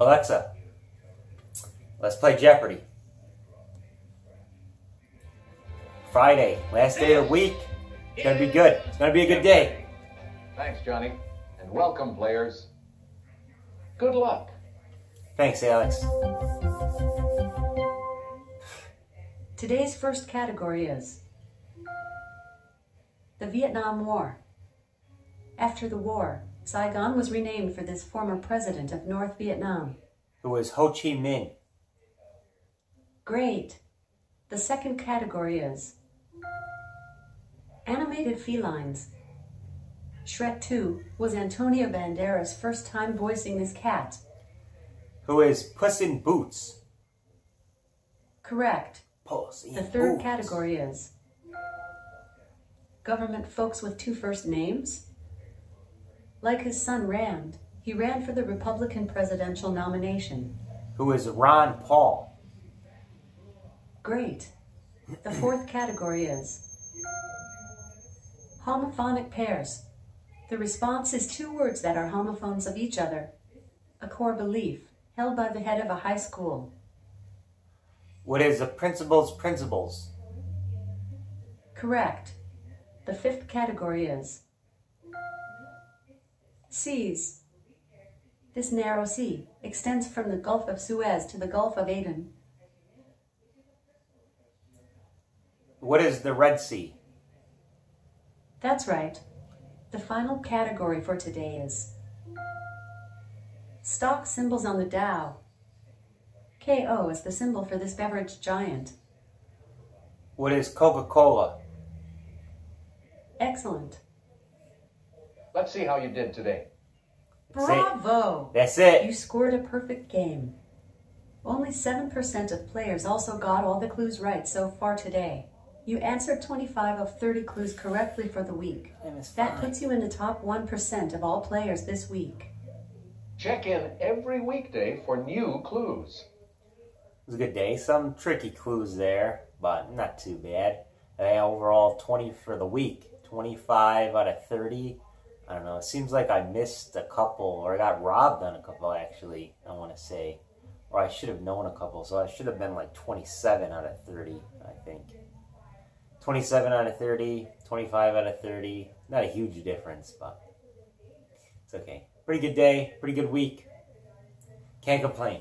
Alexa, let's play Jeopardy. Friday, last day of the week. It's gonna be good. It's gonna be a good day. Thanks, Johnny. And welcome, players. Good luck. Thanks, Alex. Today's first category is the Vietnam War. After the war, Saigon was renamed for this former president of North Vietnam. It was Ho Chi Minh. Great. The second category is animated felines. Shrek 2 was Antonio Banderas' first time voicing this cat. Who is Puss in Boots. Correct. Puss in The third Boots. category is government folks with two first names. Like his son Rand, he ran for the Republican presidential nomination. Who is Ron Paul. Great. The fourth category is homophonic pairs. The response is two words that are homophones of each other. A core belief held by the head of a high school. What is the principal's principles? Correct. The fifth category is seas. This narrow sea extends from the Gulf of Suez to the Gulf of Aden. What is the Red Sea? That's right. The final category for today is stock symbols on the Dow. KO is the symbol for this beverage giant. What is Coca-Cola? Excellent. Let's see how you did today. Bravo! That's it. You scored a perfect game. Only 7% of players also got all the clues right so far today. You answered 25 of 30 clues correctly for the week. That puts you in the top 1% of all players this week. Check in every weekday for new clues. It was a good day. Some tricky clues there, but not too bad. And overall, 20 for the week. 25 out of 30. I don't know. It seems like I missed a couple, or I got robbed on a couple, actually, I want to say. Or I should have known a couple, so I should have been like 27 out of 30, I think. 27 out of 30, 25 out of 30. Not a huge difference, but it's okay. Pretty good day, pretty good week. Can't complain.